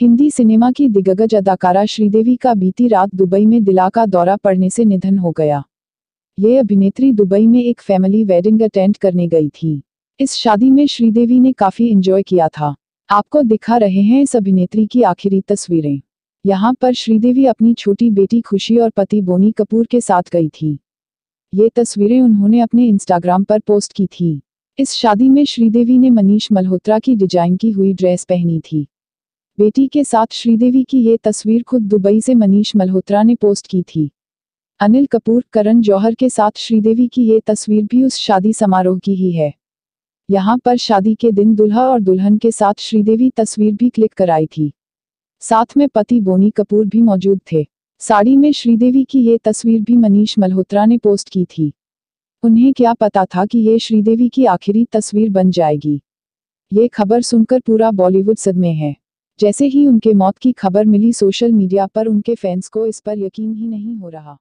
Hindi cinema की दिग्गज अदाकारा श्रीदेवी का बीती रात दुबई में दिला का दौरा पड़ने से निधन हो गया। ये अभिनेत्री दुबई में एक फैमिली वेडिंग अटेंड करने गई थी। इस शादी में श्रीदेवी ने काफ़ी एंजॉय किया था। आपको दिखा रहे हैं इस अभिनेत्री की आखिरी तस्वीरें। यहाँ पर श्रीदेवी अपनी छोटी बेटी खुशी और पति बोनी कपूर के साथ गई थी। ये तस्वीरें उन्होंने अपने इंस्टाग्राम पर पोस्ट की थी। इस शादी में श्रीदेवी ने मनीष मल्होत्रा की डिज़ाइन की हुई ड्रेस पहनी थी। बेटी के साथ श्रीदेवी की ये तस्वीर खुद दुबई से मनीष मल्होत्रा ने पोस्ट की थी। अनिल कपूर, करण जौहर के साथ श्रीदेवी की ये तस्वीर भी उस शादी समारोह की ही है। यहाँ पर शादी के दिन दुल्हा और दुल्हन के साथ श्रीदेवी तस्वीर भी क्लिक कराई थी। साथ में पति बोनी कपूर भी मौजूद थे। साड़ी में श्रीदेवी की ये तस्वीर भी मनीष मल्होत्रा ने पोस्ट की थी। उन्हें क्या पता था कि ये श्रीदेवी की आखिरी तस्वीर बन जाएगी। ये खबर सुनकर पूरा बॉलीवुड सदमे है। जैसे ही उनके मौत की खबर मिली, सोशल मीडिया पर उनके फैंस को इस पर यकीन ही नहीं हो रहा।